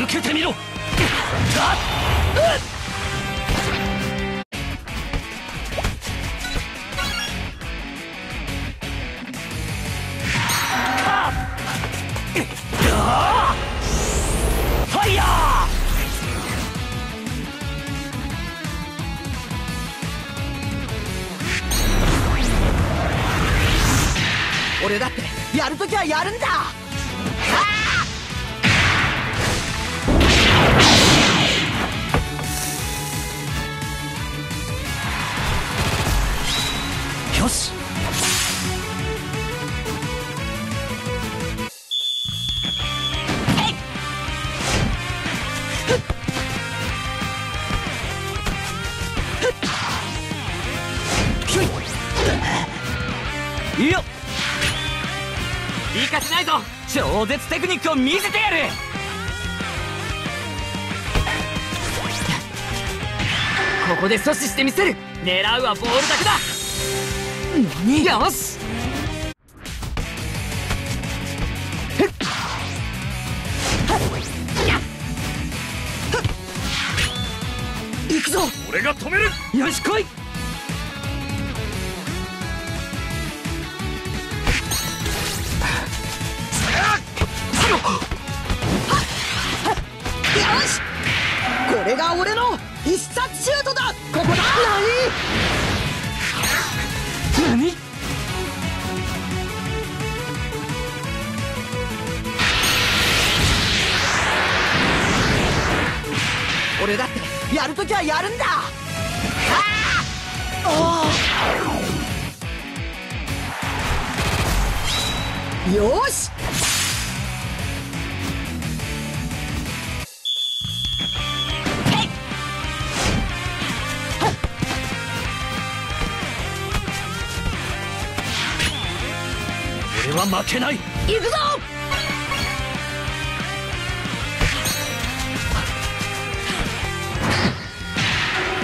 受けてみろ。ファイヤ俺だってやるときはやるんだ！よし。いいよ行かせないぞ。超絶テクニックを見せてやる。ここで阻止してみせる。狙うはボールだけだ。何よし行くぞ。俺が止める。よし来い何俺だってやるときはやるんだ。よし！は負けない。行くぞ！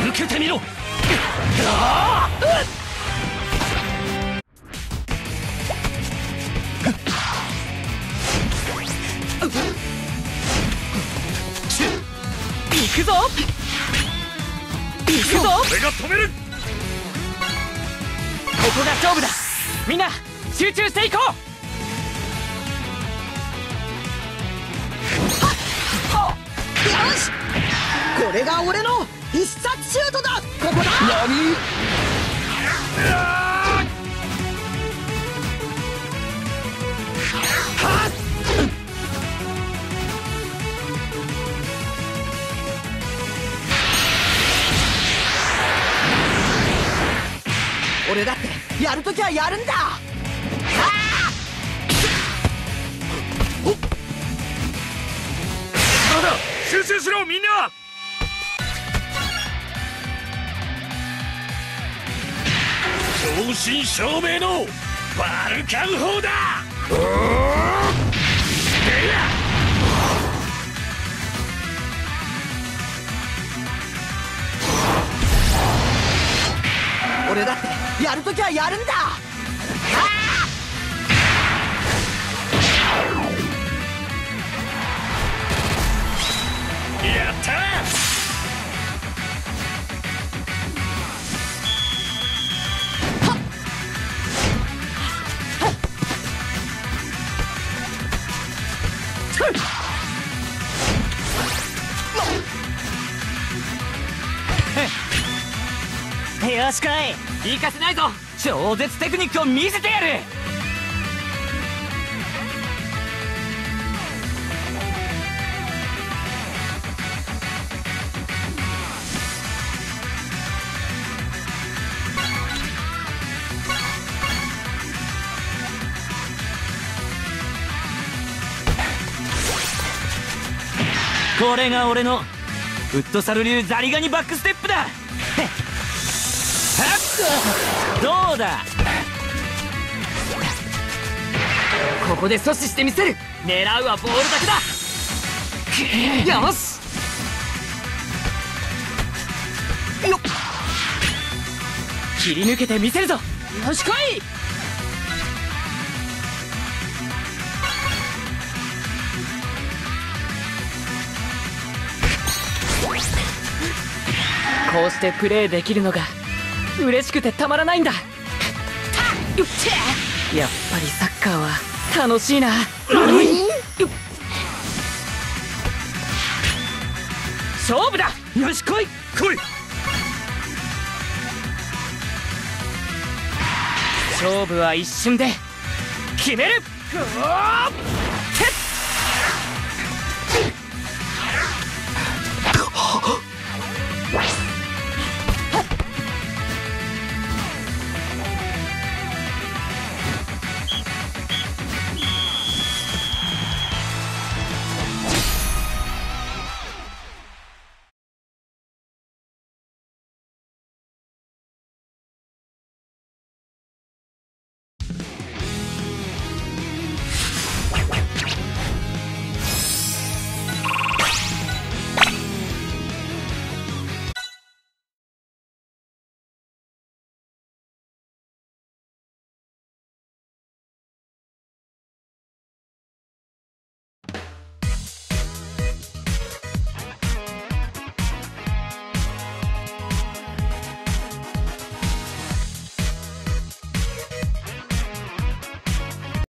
受けてみろ。行くぞ！行くぞ！俺が止める。ここが勝負だ。みんな集中していこうしこれが俺の必殺シュートだ！ここだ！何？俺だってやるときはやるんだ集しろみんな！正真正銘のバルカン砲だ！俺だってやるときはやるんだ！やったよしかい。行かせないぞ。超絶テクニックを見せてやる。これが俺のフットサル流ザリガニバックステップだ。どうだ？ここで阻止してみせる。狙うはボールだけだ。よし！よっ！切り抜けてみせるぞ。よし来い！こうしてプレーできるのが嬉しくてたまらないんだ。やっぱりサッカーは楽しいな。勝負だ！よし来い！来い！勝負は一瞬で決める